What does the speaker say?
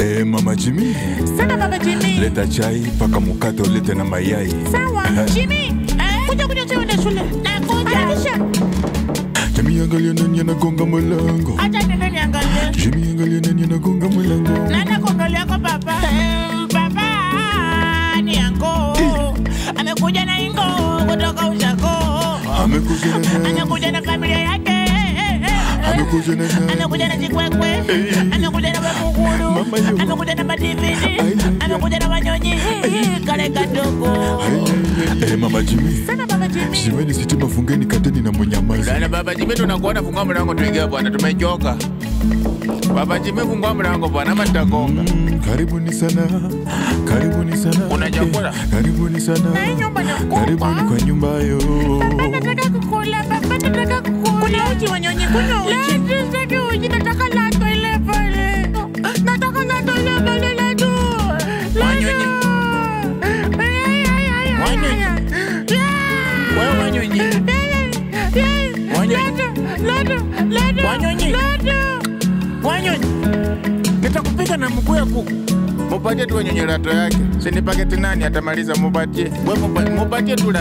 Eh, mama Jimmy, Sana baba Jimmy. leta chai paka mkate ulete na mayai. Sawa. Jimmy. Eh? Kuja kuja chai uende shule. Nakuja. Harakisha. Jimmy, angalia nani anagonga mlango. Acha nene niangalie. Jimmy, angalia nani anagonga mlango. Nani kuangalia kwa baba? Eh, Baba ni yango. Amekuja na ingo kutoka Ushago. Amekuja na? Anakuja na familia yake. Amekuja na nani? Anakuja na Chikwekwe. Anakuja na Bakuguru. Anakuja na Madividi. Anakuja na Wanyonyi. Kale kadogo. Hey, mama Jimmy, Sana baba Jimmy. zimeni sitima, fungeni kateni na mwenyamazi. Sana baba Jimmy, tunakuona, fungua mlango tuingie bwana, tumechoka. Baba Jimmy, fungua mlango bwana, matakonga. Mm, karibuni sana, karibuni sana. Kuna chakula? Karibuni sana, Na nyumba ni kubwa. karibuni kwa nyumba yo. Wanyonyi, kunywa uji. Sitaki nataka toile pale. Nataka na toile pale, tu. Wanyonye. ay. Wewe wanyonye. Wanyonye. Wanyonye. Wanyonye. nitakupiga na mguu ya kuku. Mupatie tu wanyonye yake, sinipake tinani atamaliza, mupatie. Mupatie tu.